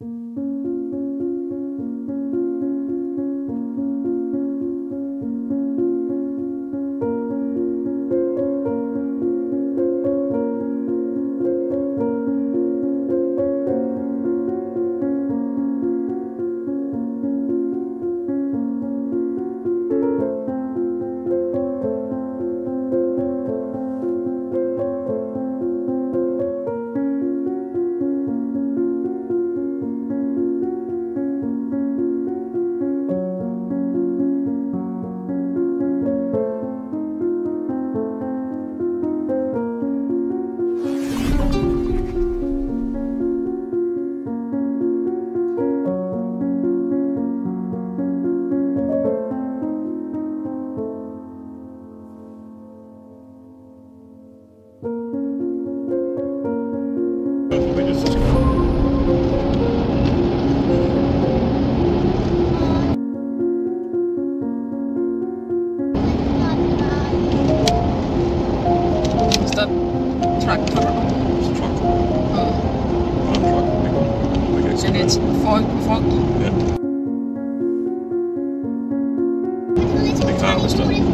We tractor? it's a truck. One truck, big one. And it's. Yeah. Big harvester.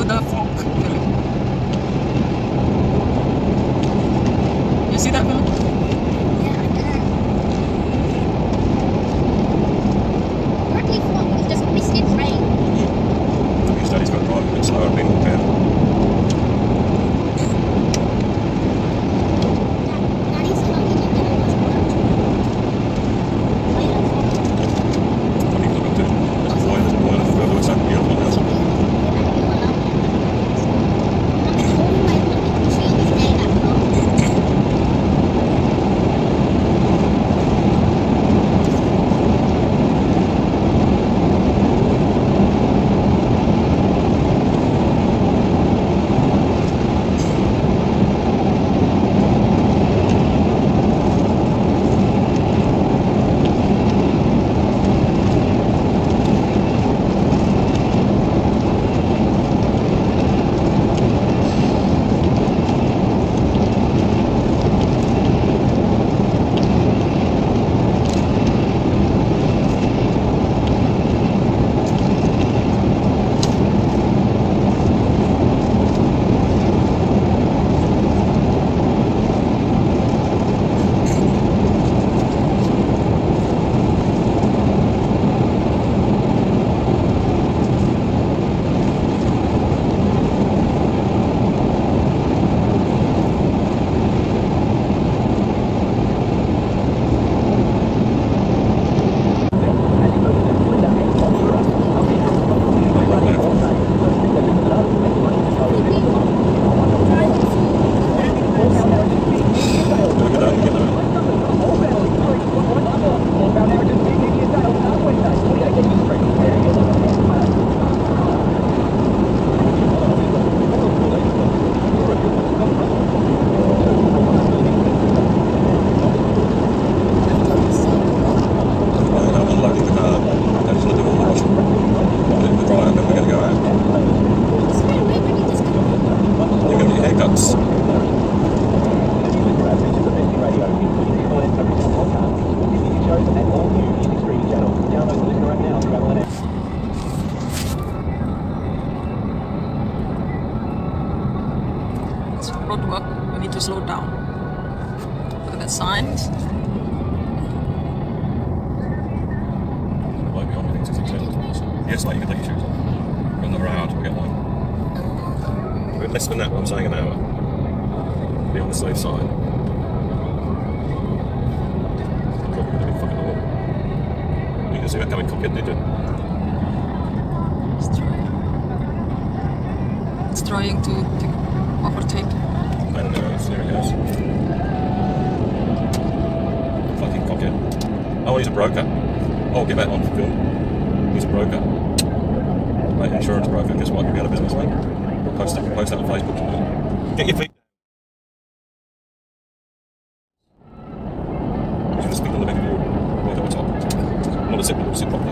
периодов slow down. Look at the signs. Might be on things as accepted. Yes, like you can take your shoes off. Got another hour to get one. We're less than that, but I'm saying an hour. Be on the safe side. Probably gonna be fucking awful. You can see that coming cockpit, did you? It's trying. It's trying to, to overtake. Know, there it goes. Fucking cockhead. Oh, he's a broker. Oh, get that on for film. He's a broker. Mate, insurance broker. Guess what? You'll be out of business, mate. Post that, post that on Facebook. Get your feet. Going to speak on the back of your right the top. Not a sit, but sit properly.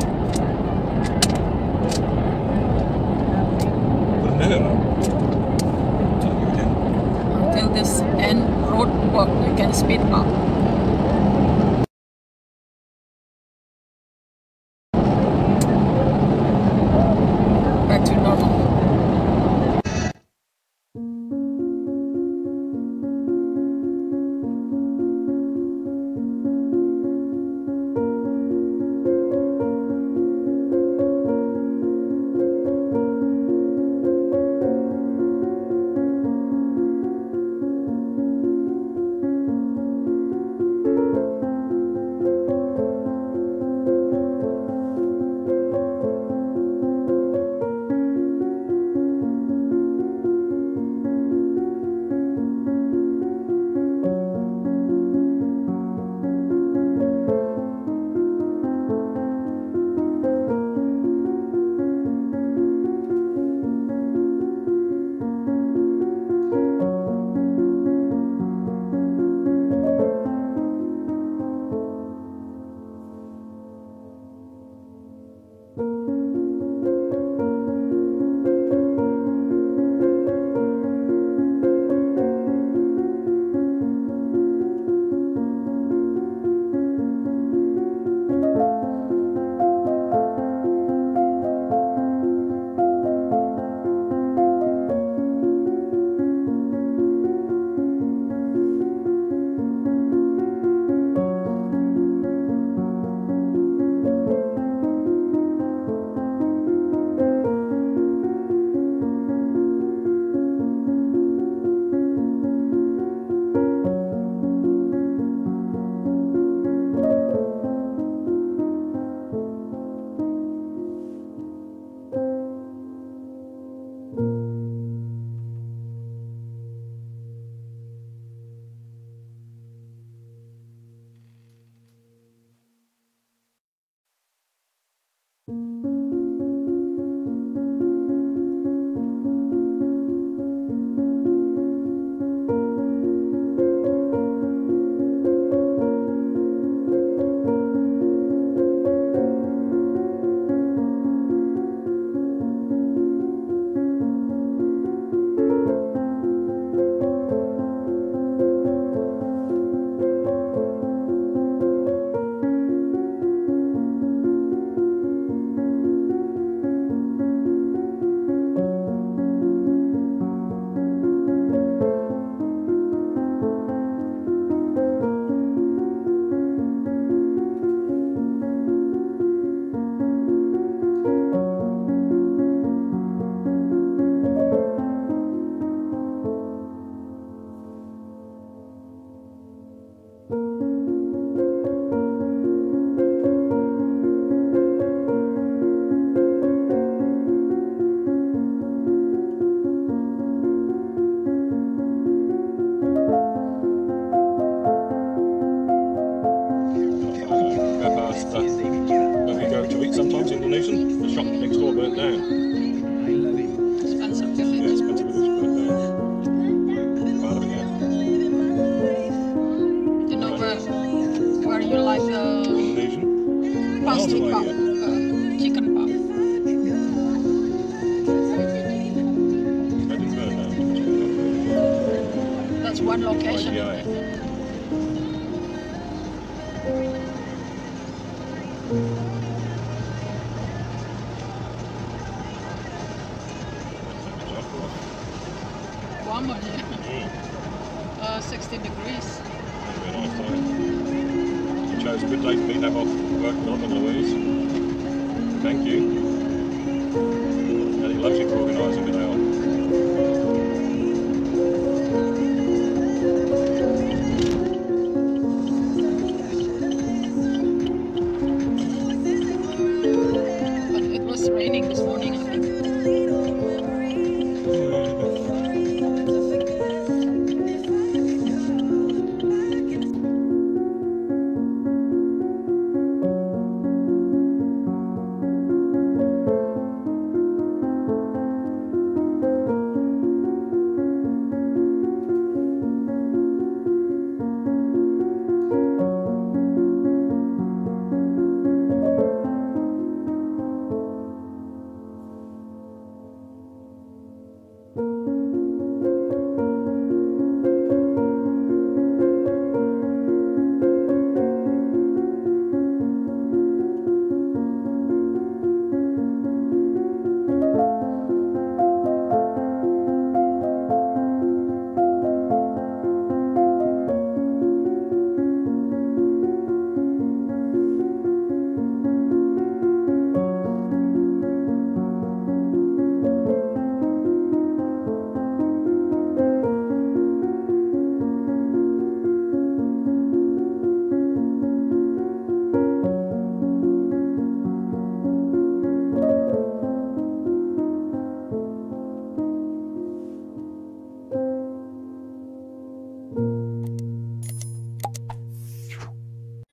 More here. Uh, 16 degrees. It'll a. You chose a good day for me to off